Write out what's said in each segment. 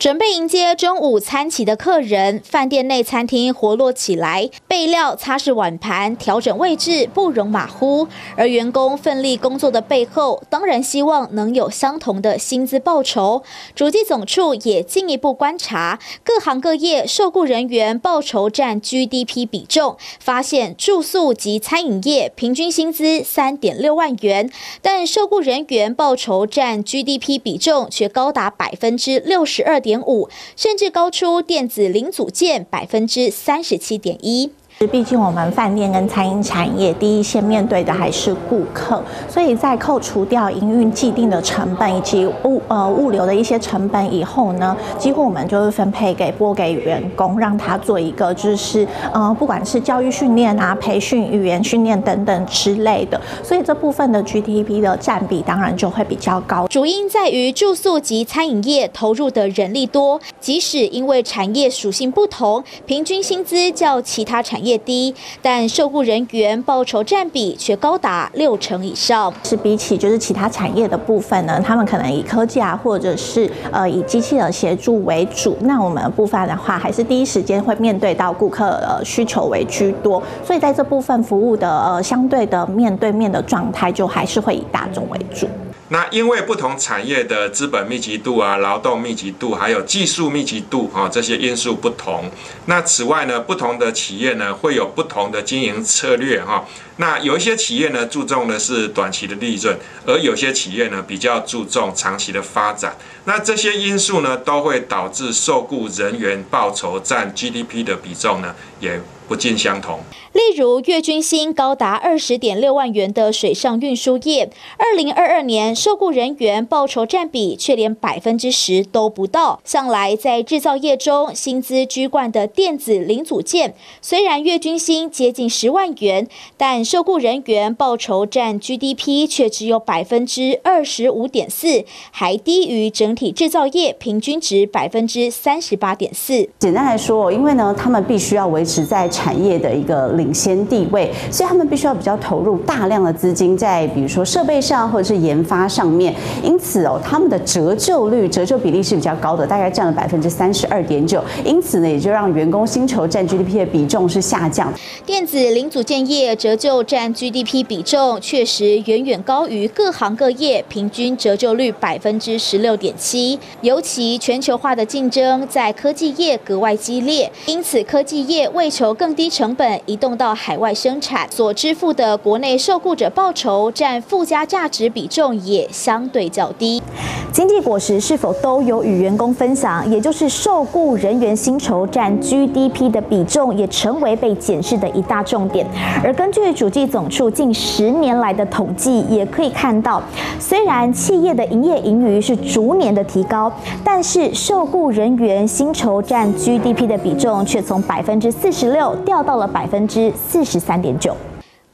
准备迎接中午餐期的客人，饭店内餐厅活络起来，备料、擦拭碗盘、调整位置不容马虎。而员工奋力工作的背后，当然希望能有相同的薪资报酬。主计总处也进一步观察各行各业受雇人员报酬占 GDP 比重，发现住宿及餐饮业平均薪资三点六万元，但受雇人员报酬占 GDP 比重却高达百分之六十二点。点五，甚至高出电子零组件百分之三十七点一。毕竟我们饭店跟餐饮产业第一线面对的还是顾客，所以在扣除掉营运既定的成本以及物呃物流的一些成本以后呢，几乎我们就是分配给拨给员工，让他做一个就是呃不管是教育训练啊、培训、语言训练等等之类的，所以这部分的 GDP 的占比当然就会比较高。主因在于住宿及餐饮业投入的人力多，即使因为产业属性不同，平均薪资较其他产业。业低，但受雇人员报酬占比却高达六成以上。是比起就是其他产业的部分呢，他们可能以科技啊，或者是呃以机器人协助为主。那我们的部分的话，还是第一时间会面对到顾客呃需求为居多。所以在这部分服务的呃相对的面对面的状态，就还是会以大众为主。那因为不同产业的资本密集度啊、劳动密集度，还有技术密集度啊这些因素不同。那此外呢，不同的企业呢会有不同的经营策略哈。那有一些企业呢注重的是短期的利润，而有些企业呢比较注重长期的发展。那这些因素呢都会导致受雇人员报酬占 GDP 的比重呢也。不尽相同。例如，月均薪高达二十点六万元的水上运输业，二零二二年受雇人员报酬占比却连百分之十都不到。向来在制造业中薪资居冠的电子零组件，虽然月均薪接近十万元，但受雇人员报酬占 GDP 却只有百分之二十五点四，还低于整体制造业平均值百分之三十八点四。简单来说，因为呢，他们必须要维持在产业的一个领先地位，所以他们必须要比较投入大量的资金在比如说设备上或者是研发上面，因此哦，他们的折旧率、折旧比例是比较高的，大概占了百分之三十二点九，因此呢，也就让员工薪酬占 GDP 的比重是下降。电子零组件业折旧占 GDP 比重确实远远高于各行各业平均折旧率百分之十六点七，尤其全球化的竞争在科技业格外激烈，因此科技业为求更低成本移动到海外生产，所支付的国内受雇者报酬占附加价值比重也相对较低。经济果实是否都有与员工分享？也就是受雇人员薪酬占 GDP 的比重，也成为被检视的一大重点。而根据主计总处近十年来的统计，也可以看到，虽然企业的营业盈余是逐年的提高，但是受雇人员薪酬占 GDP 的比重却从百分之四十六掉到了百分之四十三点九。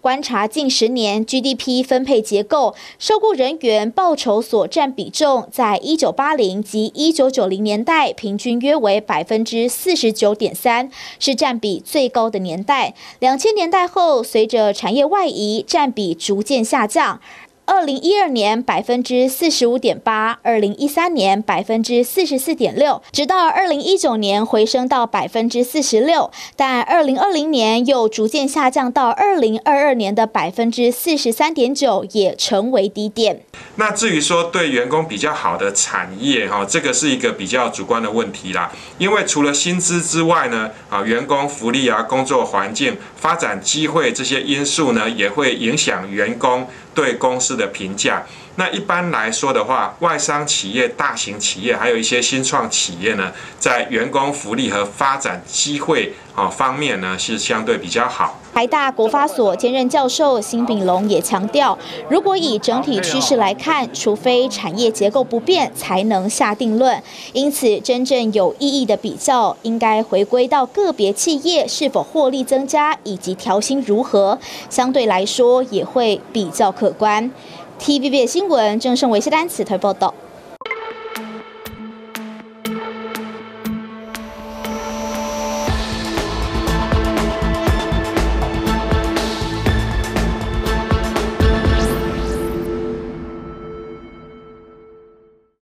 观察近十年 GDP 分配结构，受雇人员报酬所占比重，在一九八零及一九九零年代平均约为百分之四十九点三，是占比最高的年代。两千年代后，随着产业外移，占比逐渐下降。二零一二年百分之四十五点八，二零一三年百分之四十四点六，直到二零一九年回升到百分之四十六，但二零二零年又逐渐下降到二零二二年的百分之四十三点九，也成为低点。那至于说对员工比较好的产业哈，这个是一个比较主观的问题啦。因为除了薪资之外呢，啊，员工福利啊、工作环境、发展机会这些因素呢，也会影响员工对公司的评价。那一般来说的话，外商企业、大型企业，还有一些新创企业呢，在员工福利和发展机会啊方面呢，是相对比较好。台大国发所兼任教授辛炳龙也强调，如果以整体趋势来看，除非产业结构不变，才能下定论。因此，真正有意义的比较，应该回归到个别企业是否获利增加，以及调薪如何，相对来说也会比较可观。TVB 新闻，郑胜伟谢单词台报道。